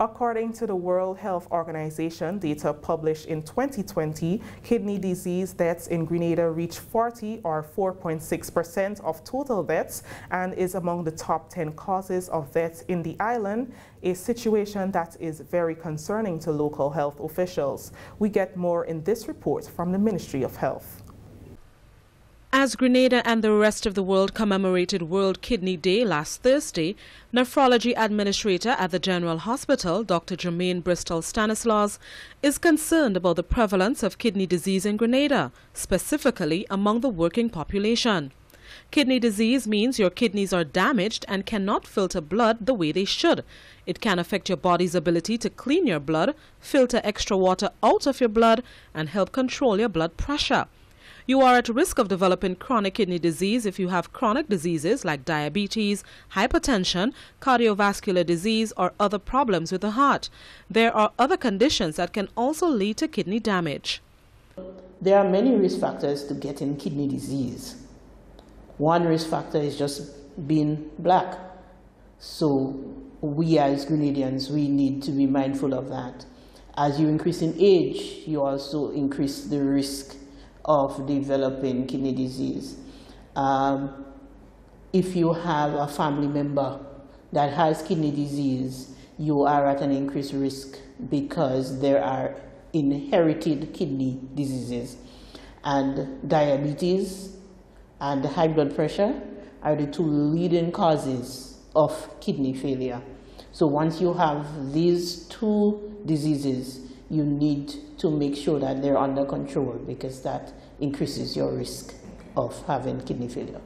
According to the World Health Organization data published in 2020, kidney disease deaths in Grenada reached 40 or 4.6% of total deaths and is among the top 10 causes of deaths in the island, a situation that is very concerning to local health officials. We get more in this report from the Ministry of Health. As Grenada and the rest of the world commemorated World Kidney Day last Thursday, nephrology administrator at the General Hospital, Dr. Jermaine Bristol Stanislaus, is concerned about the prevalence of kidney disease in Grenada, specifically among the working population. Kidney disease means your kidneys are damaged and cannot filter blood the way they should. It can affect your body's ability to clean your blood, filter extra water out of your blood, and help control your blood pressure. You are at risk of developing chronic kidney disease if you have chronic diseases like diabetes, hypertension, cardiovascular disease, or other problems with the heart. There are other conditions that can also lead to kidney damage. There are many risk factors to getting kidney disease. One risk factor is just being black. So we as Grenadians, we need to be mindful of that. As you increase in age, you also increase the risk of developing kidney disease. Um, if you have a family member that has kidney disease, you are at an increased risk because there are inherited kidney diseases. And diabetes and high blood pressure are the two leading causes of kidney failure. So once you have these two diseases, you need to make sure that they're under control because that increases your risk of having kidney failure.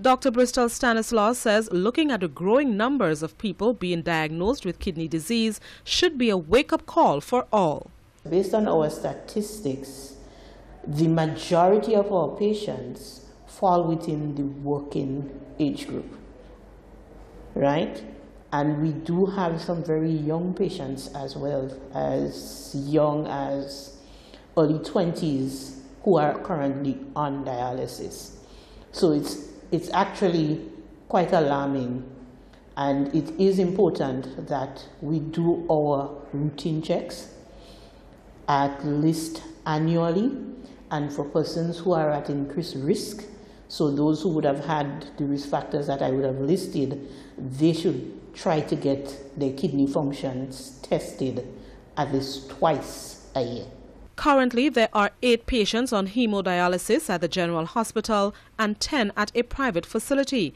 Dr. Bristol Stanislaus says looking at the growing numbers of people being diagnosed with kidney disease should be a wake-up call for all. Based on our statistics, the majority of our patients fall within the working age group, right? And we do have some very young patients as well, as young as early 20s who are currently on dialysis. So it's, it's actually quite alarming and it is important that we do our routine checks at least annually and for persons who are at increased risk, so those who would have had the risk factors that I would have listed, they should try to get their kidney functions tested at least twice a year. Currently, there are eight patients on hemodialysis at the General Hospital and 10 at a private facility,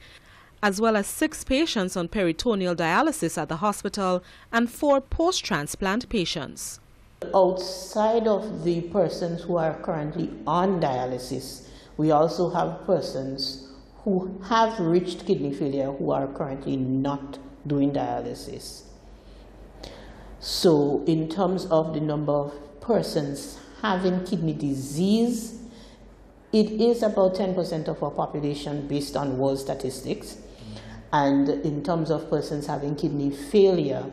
as well as six patients on peritoneal dialysis at the hospital and four post-transplant patients. Outside of the persons who are currently on dialysis, we also have persons who have reached kidney failure who are currently not doing dialysis. So in terms of the number of persons having kidney disease, it is about 10% of our population based on world statistics. And in terms of persons having kidney failure,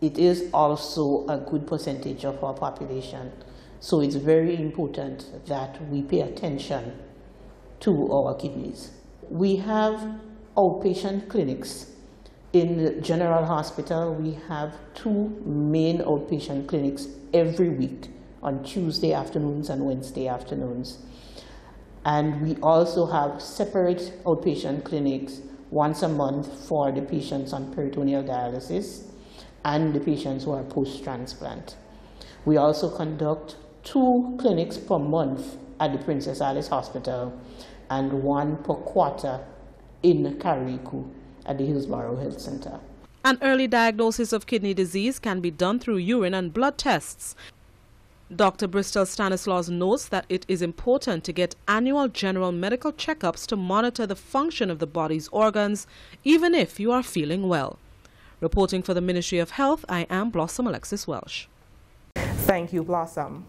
it is also a good percentage of our population. So it's very important that we pay attention to our kidneys. We have outpatient clinics in the General Hospital, we have two main outpatient clinics every week on Tuesday afternoons and Wednesday afternoons. And we also have separate outpatient clinics once a month for the patients on peritoneal dialysis and the patients who are post-transplant. We also conduct two clinics per month at the Princess Alice Hospital and one per quarter in Carriacou at the Hillsborough Health Center. An early diagnosis of kidney disease can be done through urine and blood tests. Dr. Bristol Stanislaus notes that it is important to get annual general medical checkups to monitor the function of the body's organs, even if you are feeling well. Reporting for the Ministry of Health, I am Blossom Alexis Welsh. Thank you, Blossom.